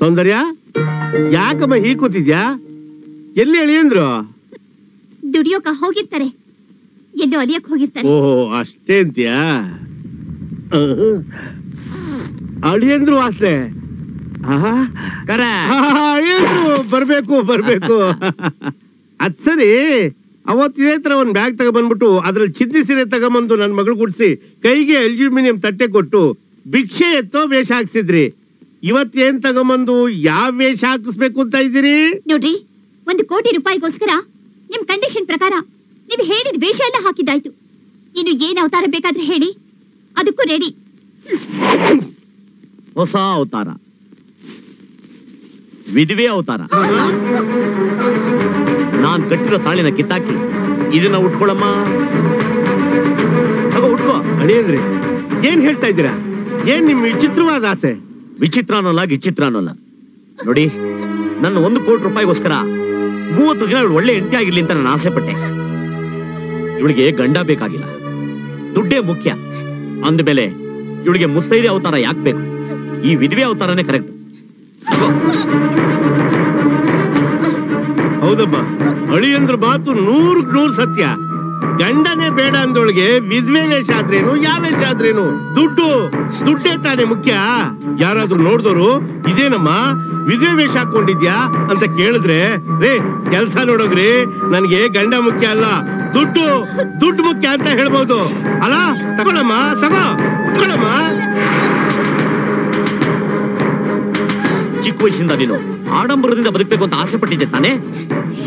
ಸೌಂದರ್ಯ? ಯಾಕಮ್ಮ ಹೀಗ್ ಕೂತಿದ್ಯಾ? ಎಲ್ಲಿ ಅಳಿಯಂದ್ರು ದುಡಿಯೋಕ ಹೋಗಿರ್ತಾರೆ. ಎಲ್ಲೋ ಅಲಿಯಕ್ ಹೋಗಿರ್ತಾರೆ. ಓಹೋ ಅಷ್ಟೇ ಅಂತ್ಯಾ? ಅಳಿಯಂದ್ರು ವಾಸನೆ. ಆಹಾ. ಆಹಾ, ಅಳಿಯಂದ್ರು ಬರ್ಬೇಕು ಬರ್ಬೇಕು. ಅದ್ ಸರಿ. ಅವತ್ತು ಇದೇ ತರ ಒಂದ್ ಬ್ಯಾಗ್ ತಗೊಂಡ್ಬಂದ್ಬಿಟ್ಟು ಅದ್ರಲ್ಲಿ ಚಿಂತಿ ಸೀರೆ ತಗೊಂಬಂದು ನನ್ ಮಗಳು ಗುಡ್ಸಿ ಕೈಗೆ ಅಲ್ಯೂಮಿನಿಯಂ ತಟ್ಟೆ ಕೊಟ್ಟು ಭಿಕ್ಷೆ ಎತ್ತೋ ವೇಷ ಹಾಕ್ಸಿದ್ರಿ. ಇವತ್ತೇನ್ ತಗೊಂಬಂದು ಯಾವ ವೇಷ ಹಾಕಿಸ್ಬೇಕು ಅಂತ ಇದ್ದೀರಿ? ನೋಡ್ರಿ ಒಂದು ಕೋಟಿ ರೂಪಾಯಿಗೋಸ್ಕರ ನಿಮ್ ಕಂಡೀಷನ್ ಪ್ರಕಾರ ನೀವು ಹೇಳಿದ ವೇಷ ಎಲ್ಲ ಹಾಕಿದ್ದಾಯ್ತು. ಇನ್ನು ಏನ್ ಅವತಾರ ಬೇಕಾದ್ರೆ ಹೇಳಿ. ಅದಕ್ಕೂ ರೆಡಿ ಹೊಸ ಅವತಾರ. ವಿಧವೆ ಅವತಾರ. ನಾನ್ ಕಟ್ಟಿರೋ ತಾಳಿನ ಕಿತ್ತಾಕಿ ಇದನ್ನ ಉಟ್ಕೊಳಮ್ಮ. ಉಟ್ಕೋ. ಅಳಿಯಂದ್ರಿ ಏನ್ ಹೇಳ್ತಾ ಇದ್ದೀರಾ? ಏನ್ ನಿಮ್ ವಿಚಿತ್ರವಾದ ಆಸೆ? ವಿಚಿತ್ರ ಅನ್ನೋಲ್ಲ ವಿಚಿತ್ರ ಅನ್ನೋಲ್ಲ. ನೋಡಿ, ನನ್ನ ಒಂದು ಕೋಟಿ ರೂಪಾಯಿಗೋಸ್ಕರ ಮೂವತ್ತು ಇವಳು ಒಳ್ಳೆ ಹೆಂಡತಿ ಆಗಿರ್ಲಿ ಅಂತ ನಾನು ಆಸೆ ಪಟ್ಟೆ ಇವಳಿಗೆ ಗಂಡ ಬೇಕಾಗಿಲ್ಲ. ದುಡ್ಡೇ ಮುಖ್ಯ. ಅಂದಮೇಲೆ ಇವಳಿಗೆ ಮುತ್ತೈದೆ ಅವತಾರ ಯಾಕೆ ಬೇಕು? ಈ ವಿಧವೆ ಅವತಾರನೇ ಕರೆಕ್ಟ್ ಹೌದಮ್ಮ. ಅಂದ್ರೆ ಮಾತು ನೂರ್ ನೂರ್ ಸತ್ಯ. ಗಂಡನೇ ಬೇಡ ಅಂದೊಳಗೆ ವಿದ್ವೆ ಶಾದ್ರೇನು, ಯಾವೇ ಆದ್ರೇನು ದುಡ್ಡು, ದುಡ್ಡೇ ತಾನೇ ಮುಖ್ಯ. ಯಾರಾದ್ರೂ ನೋಡಿದವರು ಇದೇನಮ್ಮ ವಿದ್ವೆ ವೇಷ ಹಾಕೊಂಡಿದ್ಯಾ ಅಂತ ಕೇಳಿದ್ರೆ, ರೇ, ಕೆಲ್ಸ ನೋಡೋಗ್ರಿ, ನನ್ಗೆ ಗಂಡ ಮುಖ್ಯ ಅಲ್ಲ, ದುಡ್ಡು ದುಡ್ಡು ಮುಖ್ಯ ಅಂತ ಹೇಳ್ಬೋದು. ಅಲ್ಲ, ತಗೊಳಮ್ಮ, ತಗೋ ತಗೊಳಮ್ಮ ಚಿಕ್ಕ ವಯಸ್ಸಿಂದ ನೀನು ಆಡಂಬರದಿಂದ ಬದುಕಬೇಕು ಅಂತ ಆಸೆ ಪಟ್ಟಿದ್ದೆ ತಾನೆ?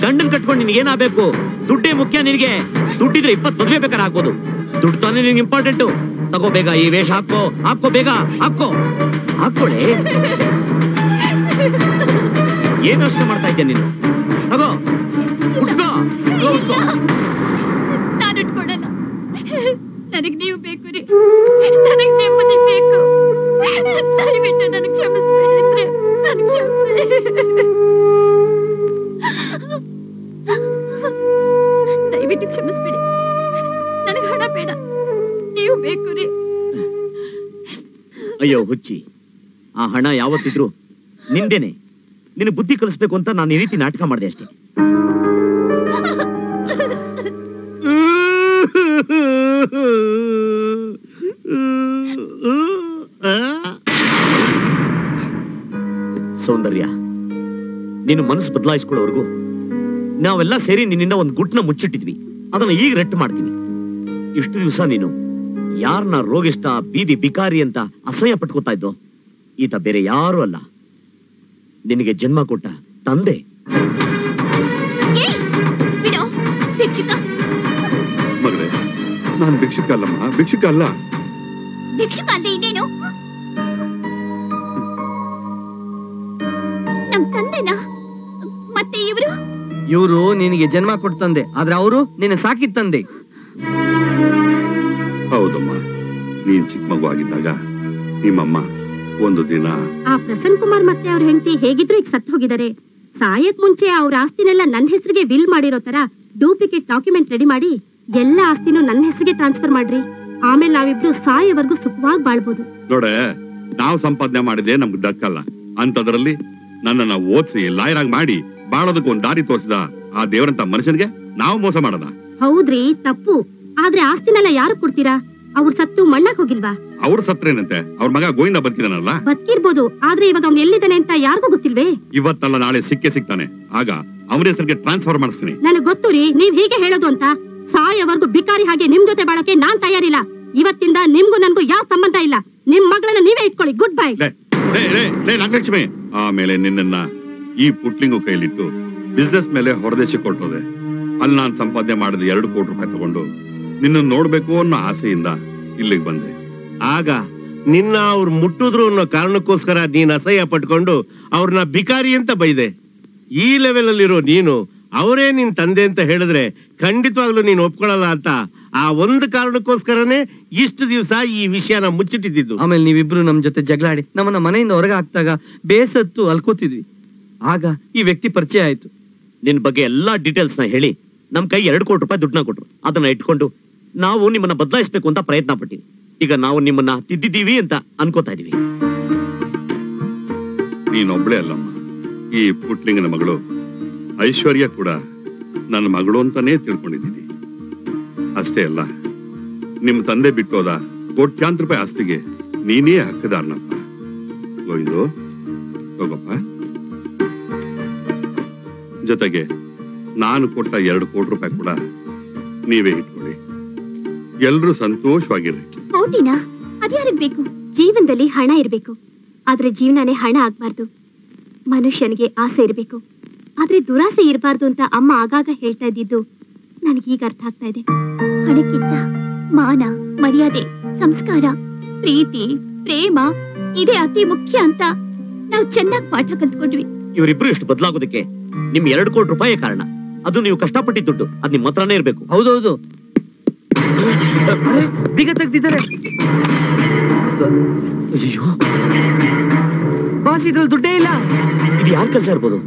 ಗಂಡನ್ ಕಟ್ಕೊಂಡು ನಿನ್ಗೆ ಏನಾಗಬೇಕು ದುಡ್ಡೇ ಮುಖ್ಯ ನಿನಗೆ. ದುಡ್ಡಿದ್ರೆ ಇಪ್ಪತ್ ಮದ್ವೆ ಬೇಕಾದ್ರೆ ಹಾಕೋದು ದುಡ್ಡು ತಾನೇ ನಿನ್ಗೆ ಇಂಪಾರ್ಟೆಂಟು ತಗೋ ಬೇಗ, ಈ ವೇಷ ಹಾಕೋ ಹಾಕೋ ಬೇಗ ಹಾಕೋ ಹಾಕೊಳ್ಳಿ ಏನು ಯೋಚನೆ ಮಾಡ್ತಾ ಇದ್ದೆ ನೀನು? ತಗೋ. ಉಟ್ಕೋ. ನನಗ್ ನೀವು ಬೇಕು ರೀ. ನನಗೆ ಬೇಕು. ದಯವಿಟ್ಟು ನನಗೆ ನನಗೆ ಕ್ಷಮಿಸಿ ದಯವಿಟ್ಟು ಬೇಡ. ನೀವು ಬೇಕು ಅಯ್ಯೋ ಹುಚ್ಚಿ ಆ ಹಣ ಯಾವತ್ತಿದ್ರು ನಿಂದೇನೆ. ನಿನ್ನ ಬುದ್ಧಿ ಕಲಿಸ್ಬೇಕು ಅಂತ ನಾನು ಈ ರೀತಿ ನಾಟಕ ಮಾಡಿದೆ ಅಷ್ಟೇ. ಸೌಂದರ್ಯ ನಿನ್ನ ಮನಸ್ಸು ಬದಲಾಯಿಸ್ಕೊಳ್ಳೋವರೆಗೂ ನಾವೆಲ್ಲ ಸೇರಿ ನಿನ್ನಿಂದ ಒಂದು ಗುಟ್ನ ಮುಚ್ಚಿಟ್ಟಿದ್ವಿ. ಅದನ್ನ ಈಗ ರೆಟ್ಟು ಮಾಡ್ತೀವಿ. ಇಷ್ಟು ದಿವಸ ನೀನು ಯಾರನ್ನ ರೋಗಿಷ್ಟ ಬೀದಿ ಬಿಕಾರಿ ಅಂತ ಅಸಹ್ಯ ಪಟ್ಕೋತಾ ಇದ್ದೋ? ಈತ ಬೇರೆ ಯಾರು ಅಲ್ಲ. ನಿನಗೆ ಜನ್ಮ ಕೊಟ್ಟ ತಂದೆ. ಮಗಳೇ ನಾನು ಭಿಕ್ಷುಕ ಅಲ್ಲಮ್ಮ ಭಿಕ್ಷುಕ ಅಲ್ಲ. ಭಿಕ್ಷುಕ ಅಲ್ಲದೆ ಇನ್ನೇನು? ನಮ್ ತಂದೆನಾ? ಮತ್ತೆ ಇವರು? ಇವರು ನಿನಗೆ ಜನ್ಮ ಕೊಟ್ಟ ತಂದೆ ಆದ್ರೆ ಅವರು ನಿನ್ನ ಸಾಕಿದ ತಂದೆ. ಹೌದಮ್ಮ. ನೀನ್ ಚಿಕ್ಕ ಮಗು ಆಗಿದ್ದಾಗ ನಿಮ್ಮಮ್ಮ ಒಂದು ದಿನ ಆ ಪ್ರಸನ್ ಕುಮಾರ್ ಮತ್ತೆ ಅವ್ರ ಹೆಂಡತಿ ಹೇಗಿದ್ರು ಈಗ ಸತ್ತು ಹೋಗಿದ್ದಾರೆ. ಸಾಯಕ್ ಮುಂಚೆ ಅವ್ರ ಆಸ್ತಿನೆಲ್ಲ ನನ್ನ ಹೆಸರಿಗೆ ವಿಲ್ ಮಾಡಿರೋ ತರ ಡೂಪ್ಲಿಕೇಟ್ ಡಾಕ್ಯುಮೆಂಟ್ ರೆಡಿ ಮಾಡಿ ಎಲ್ಲ ಆಸ್ತಿನೂ ನನ್ನ ಹೆಸರಿಗೆ ಟ್ರಾನ್ಸ್ಫರ್ ಮಾಡ್ರಿ. ಆಮೇಲೆ ನಾವಿಬ್ರು ಸಾಯವರೆಗೂ ಸುಖವಾಗಿ ಬಾಳ್ಬೋದು. ನೋಡ ನಾವು ಸಂಪಾದನೆ ಮಾಡಿದೆ ನಮ್ಗೆ ದಕ್ಕಲ್ಲ. ಅಂತದ್ರಲ್ಲಿ ನನ್ನನ್ನ ಓದಿಸಿ ಲಾಯರ್ ಆಗಿ ಮಾಡಿ ಬಾಳೋದಕ್ಕೆ ಒಂದ್ ದಾರಿ ತೋರಿಸಿದ ಆ ದೇವರಂತ ಮನುಷ್ಯನಿಗೆ ನಾವು ಮೋಸ ಮಾಡದ? ಹೌದ್ರಿ ತಪ್ಪು. ಆದ್ರೆ ಆಸ್ತಿನೆಲ್ಲ ಯಾರು ಕೊಡ್ತೀರಾ? ಅವ್ರ ಸತ್ತು ಮಣ್ಣಕ್ ಹೋಗಿಲ್ವಾ? ಅವ್ರ ಸತ್ರೇನಂತೆ. ಅವ್ರ ಮಗ ಗೋವಿಂದ ಬದುಕಿದಾನಲ್ಲ ಬದುಕಿರ್ಬೋದು ಆದ್ರೆ ಇವಾಗ ಅವ್ನ್ ಎಲ್ಲಿದ್ದಾನೆ ಅಂತ ಯಾರಿಗೂ ಗೊತ್ತಿಲ್ವೇ? ಇವತ್ತಲ್ಲ ನಾಳೆ ಸಿಕ್ಕೆ ಸಿಗ್ತಾನೆ. ಆಗ ಅವನ ಹೆಸರಿಗೆ ಟ್ರಾನ್ಸ್ಫರ್ ಮಾಡಿಸ್ತೀನಿ. ನನಗೆ ಗೊತ್ತು ರೀ ನೀವ್ ಹೀಗೆ ಹೇಳೋದು ಅಂತ. ಸಾಯವರೆಗೂ ಬಿಕಾರಿ ಹಾಗೆ ನಿಮ್ ಜೊತೆ ಬಾಳಕ್ಕೆ ನಾನ್ ತಯಾರಿಲ್ಲ. ಇವತ್ತಿಂದ ನಿಮ್ಗೂ ನನ್ಗೂ ಯಾವ ಸಂಬಂಧ ಇಲ್ಲ. ನಿಮ್ ಮಗಳನ್ನ ನೀವೇ ಇಟ್ಕೊಳ್ಳಿ ಗುಡ್ ಬೈ ನಾಗಲಕ್ಷ್ಮಿ. ಆಮೇಲೆ ನಿನ್ನ ಈ ಪುಟ್ಲಿಂಗು ಕೈಲಿಟ್ಟು ಬಿಸ್ನೆಸ್ ಮೇಲೆ ಹೊರದೇಶಕ್ಕೆ ಕೊಟ್ಟೋದೆ ಅಲ್ಲಿ ನಾನು ಸಂಪಾದನೆ ಮಾಡಿದ ಎರಡು ಕೋಟಿ ರೂಪಾಯಿ ತಗೊಂಡು ನಿನ್ನ ನೋಡ್ಬೇಕು ಅನ್ನೋ ಆಸೆಯಿಂದ ಇಲ್ಲಿಗೆ ಬಂದೆ. ಆಗ ನಿನ್ನ ಅವ್ರು ಮುಟ್ಟಿದ್ರು ಅನ್ನೋ ಕಾರಣಕ್ಕೋಸ್ಕರ ನೀನ್ ಅಸಹ್ಯ ಪಟ್ಕೊಂಡು ಅವ್ರನ್ನ ಬಿಕಾರಿ ಅಂತ ಬೈದೆ. ಈ ಲೆವೆಲ್ ಅಲ್ಲಿರೋ ನೀನು ಅವರೇ ನಿನ್ ತಂದೆ ಅಂತ ಹೇಳಿದ್ರೆ ಖಂಡಿತವಾಗ್ಲೂ ನೀನು ಒಪ್ಕೊಳ್ಳಲ್ಲ ಅಂತ ಆ ಒಂದು ಕಾರಣಕ್ಕೋಸ್ಕರನೇ ಇಷ್ಟು ದಿವಸ ಈ ವಿಷಯನ ಮುಚ್ಚಿಟ್ಟಿದ್ದು. ಆಮೇಲೆ ನೀವಿಬ್ರು ನಮ್ ಜೊತೆ ಜಗಳಾಡಿ ನಮ್ಮನ್ನ ಮನೆಯಿಂದ ಹೊರಗೆ ಹಾಕ್ದಾಗ ಬೇಸತ್ತು ಅಲ್ಕೋತಿದ್ವಿ. ಆಗ ಈ ವ್ಯಕ್ತಿ ಪರಿಚಯ ಆಯ್ತು. ನಿನ್ ಬಗ್ಗೆ ಎಲ್ಲಾ ಡೀಟೇಲ್ಸ್ನ ಹೇಳಿ. ನಮ್ ಕೈ ಎರಡು ಕೋಟಿ ರೂಪಾಯಿ ದುಡ್ಡನ್ನ ಕೊಟ್ರು. ಅದನ್ನ ಇಟ್ಕೊಂಡು ನಾವು ನಿಮ್ಮನ್ನ ಬದಲಾಯಿಸ್ಬೇಕು ಅಂತ ಪ್ರಯತ್ನ ಪಟ್ಟಿವಿ ಈಗ ನಾವು ನಿಮ್ಮನ್ನ ತಿದ್ದಿದ್ದೀವಿ ಅಂತ ಅನ್ಕೋತಾ ಇದೀವಿ. ನೀನೊಬ್ಳೆ ಅಲ್ಲಮ್ಮ. ಈ ಪುಟ್ಲಿಂಗನ ಮಗಳು ಐಶ್ವರ್ಯ ಕೂಡ ನನ್ನ ಮಗಳು ಅಂತಾನೇ ತಿಳ್ಕೊಂಡಿದ್ದೀನಿ ಅಷ್ಟೇ ಅಲ್ಲ, ನಿಮ್ ತಂದೆ ಬಿಟ್ಟೋದ ಕೋಟ್ಯಾಂತರ ರೂಪಾಯಿ ಆಸ್ತಿಗೆ ನೀನೇ ಹಕ್ಕದಾರನಪ್ಪ. ಗೋವಿಂದು, ಹೋಗಪ್ಪ. ಜೊತೆಗೆ ನಾನು ಕೊಟ್ಟ ಎರಡು ಕೋಟಿ ರೂಪಾಯಿ ಕೂಡ ನೀವೇ ಇಟ್ಕೊಳ್ಳಿ. ಎಲ್ರೂ ಸಂತೋಷವಾಗಿರಿ ಕೋಟಿನ ಅದ್ಯಾರಿಗ್ ಬೇಕು ಜೀವನದಲ್ಲಿ ಹಣ ಇರಬೇಕು. ಆದ್ರೆ ಜೀವನನೇ ಹಣ ಆಗ್ಬಾರ್ದು. ಮನುಷ್ಯನಿಗೆ ಆಸೆ ಇರಬೇಕು. ಆದ್ರೆ ದುರಾಸೆ ಇರಬಾರ್ದು ಅಂತ ಅಮ್ಮ ಆಗಾಗ ಹೇಳ್ತಾ ಇದ್ದಿದ್ದು ನನಗೀಗ ಅರ್ಥ ಆಗ್ತಾ ಇದೆ. ಹಣಕ್ಕಿಂತ ಮಾನ ಮರ್ಯಾದೆ ಸಂಸ್ಕಾರ ಪ್ರೀತಿ ಪ್ರೇಮ ಇದೇ ಅತಿ ಮುಖ್ಯ ಅಂತ ನಾವು ಚೆನ್ನಾಗಿ ಪಾಠ ಕಲ್ತ್ಕೊಂಡ್ವಿ. ಇವರಿಬ್ರು ಇಷ್ಟು ಬದಲಾಗೋದಕ್ಕೆ ನಿಮ್ ಎರಡು ಕೋಟಿ ರೂಪಾಯಿ ಕಾರಣ. ಅದು ನೀವು ಕಷ್ಟಪಟ್ಟಿದ್ದು ದುಡ್ಡು. ಅದ್ ನಿಮ್ ಹತ್ರನೇ ಇರ್ಬೇಕು. ಹೌದೌದು. ಬೀಗ ತೆಗ್ದಿದ್ದಾರೆ. ಅಯ್ಯೋ ಬಾಸ್ ಇದ್ರಲ್ಲಿ ದುಡ್ಡೇ ಇಲ್ಲ. ಇದು ಯಾರು ಕೆಲಸ ಇರ್ಬೋದು